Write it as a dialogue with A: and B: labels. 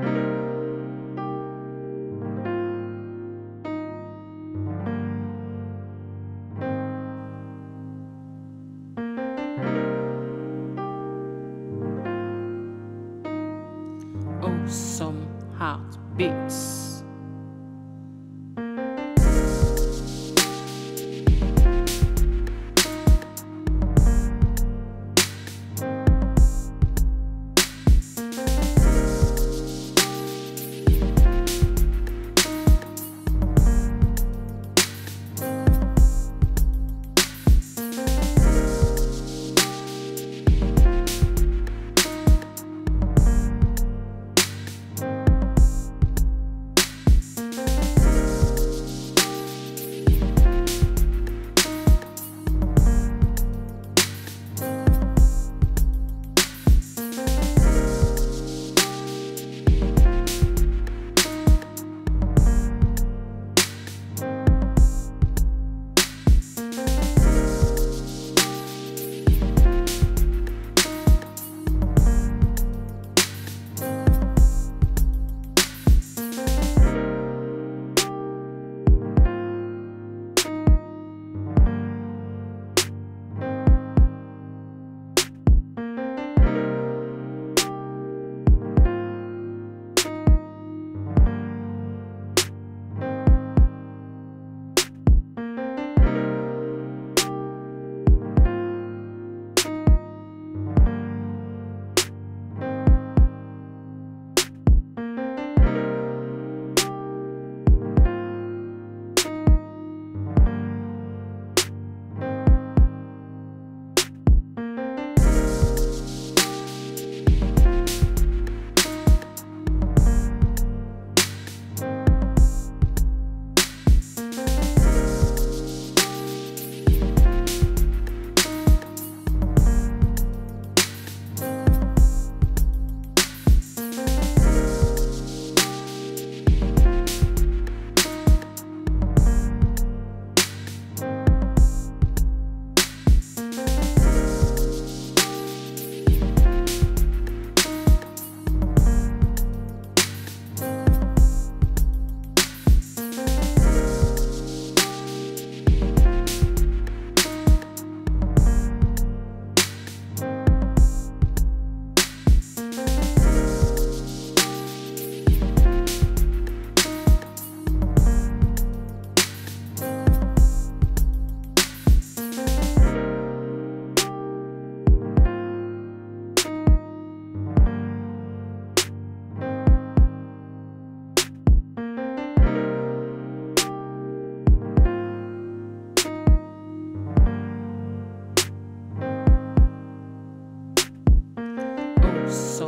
A: Oh, awesome heartbeats. so